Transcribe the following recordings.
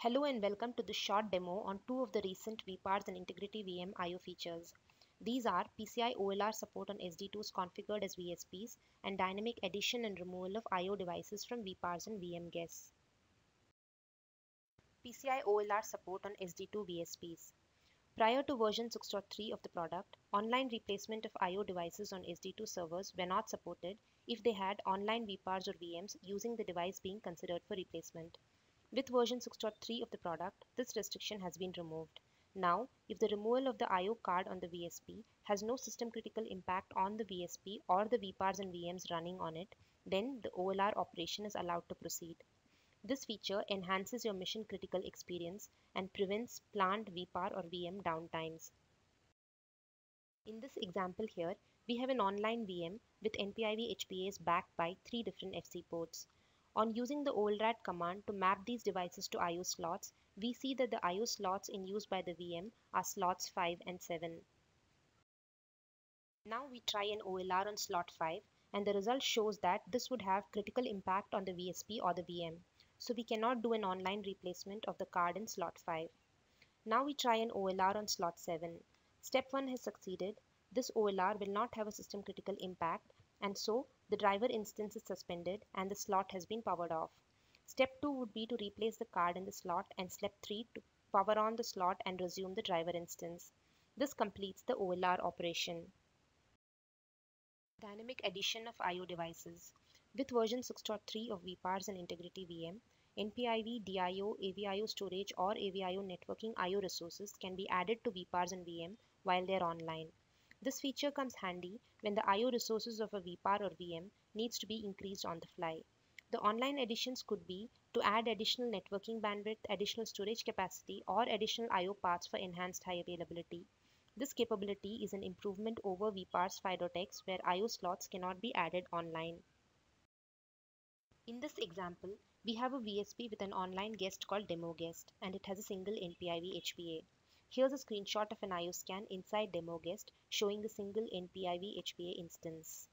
Hello and welcome to this short demo on two of the recent vPARS and Integrity VM I.O. features. These are PCI OLR support on SD2s configured as VSPs and dynamic addition and removal of I.O. devices from vPARS and VM guests. PCI OLR support on SD2 VSPs. Prior to version 6.3 of the product, online replacement of I.O. devices on SD2 servers were not supported if they had online vPARS or VMs using the device being considered for replacement. With version 6.3 of the product, this restriction has been removed. Now, if the removal of the I.O. card on the VSP has no system critical impact on the VSP or the vPARS and VMs running on it, then the OLR operation is allowed to proceed. This feature enhances your mission critical experience and prevents planned vPAR or VM downtimes. In this example here, we have an online VM with NPIV HBAs backed by three different FC ports. On using the OLRAD command to map these devices to I.O. slots, we see that the I.O. slots in use by the VM are slots 5 and 7. Now we try an OLR on slot 5 and the result shows that this would have critical impact on the VSP or the VM. So we cannot do an online replacement of the card in slot 5. Now we try an OLR on slot 7. Step 1 has succeeded. This OLR will not have a system critical impact and so the driver instance is suspended and the slot has been powered off. Step 2 would be to replace the card in the slot and step 3 to power on the slot and resume the driver instance. This completes the OLR operation. Dynamic addition of I.O. devices. With version 6.3 of vPARS and Integrity VM, NPIV, DIO, AVIO storage or AVIO networking I.O. resources can be added to vPARS and VM while they are online. This feature comes handy when the I.O. resources of a vPAR or VM needs to be increased on the fly. The online additions could be to add additional networking bandwidth, additional storage capacity, or additional I.O. paths for enhanced high availability. This capability is an improvement over vPARS 5.x where I.O. slots cannot be added online. In this example, we have a VSP with an online guest called Demo Guest and it has a single NPIV HBA. Here's a screenshot of an IO scan inside Demo Guest showing a single NPIV HBA instance.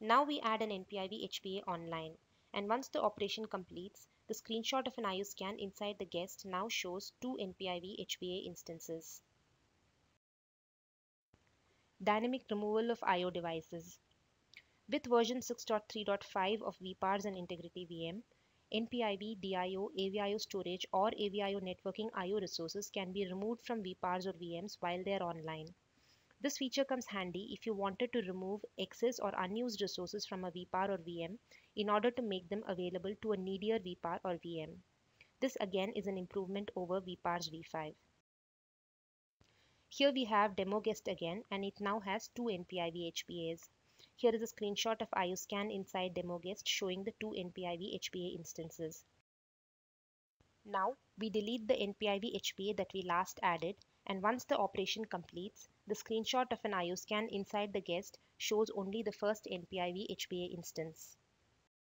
Now we add an NPIV HBA online and once the operation completes, the screenshot of an IO scan inside the guest now shows two NPIV HBA instances. Dynamic removal of IO devices. With version 6.3.5 of vPARS and Integrity VM, NPIV, DIO, AVIO storage or AVIO networking IO resources can be removed from vPARS or VMs while they are online. This feature comes handy if you wanted to remove excess or unused resources from a vPAR or VM in order to make them available to a needier vPAR or VM. This again is an improvement over vPARS v5. Here we have demo guest again and it now has two NPIV HBAs. Here is a screenshot of IOSCAN inside DemoGuest showing the two NPIV HBA instances. Now we delete the NPIV HBA that we last added and once the operation completes, the screenshot of an IOSCAN inside the guest shows only the first NPIV HBA instance.